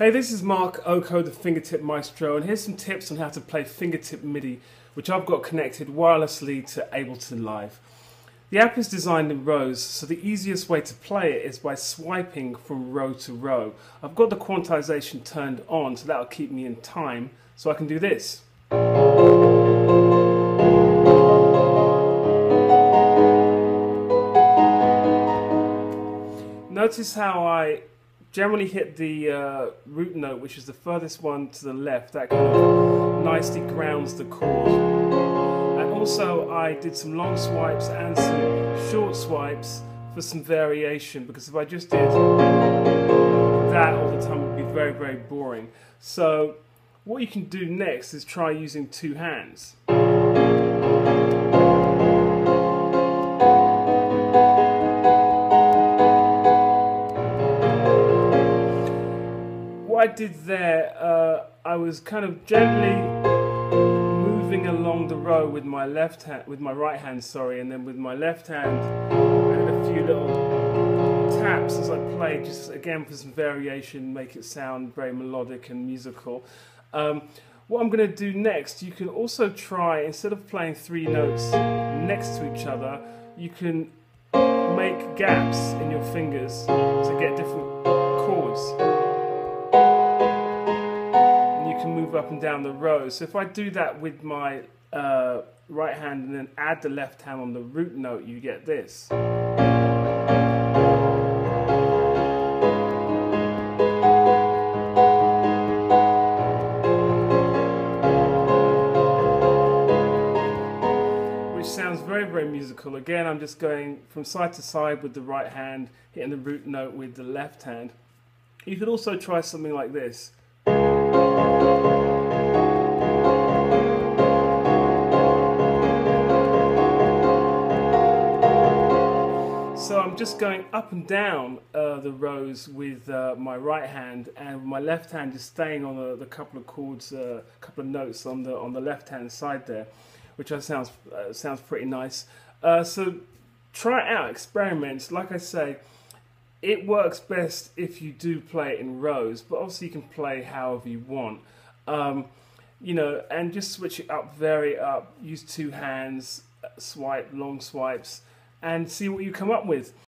Hey, this is Mark Okoh, the Fingertip Maestro, and here's some tips on how to play fingertip MIDI, which I've got connected wirelessly to Ableton Live. The app is designed in rows, so the easiest way to play it is by swiping from row to row. I've got the quantization turned on, so that'll keep me in time, so I can do this. Notice how I generally hit the uh, root note, which is the furthest one to the left. That kind of nicely grounds the chord. And also I did some long swipes and some short swipes for some variation because if I just did that all the time it would be very, very boring. So what you can do next is try using two hands. What I did there, uh, I was kind of gently moving along the row with my left hand, with my right hand, sorry, and then with my left hand, and a few little taps as I played, just again for some variation, make it sound very melodic and musical. Um, what I'm going to do next, you can also try, instead of playing three notes next to each other, you can make gaps in your fingers to get different chords can move up and down the row. So if I do that with my uh, right hand and then add the left hand on the root note, you get this. Which sounds very, very musical. Again, I'm just going from side to side with the right hand, hitting the root note with the left hand. You could also try something like this. Just going up and down uh, the rows with uh, my right hand, and my left hand just staying on the, the couple of chords, a uh, couple of notes on the on the left hand side there, which I sounds uh, sounds pretty nice. Uh, so try it out, experiment. Like I say, it works best if you do play it in rows, but obviously you can play however you want. Um, you know, and just switch it up, vary it up, use two hands, swipe, long swipes, and see what you come up with.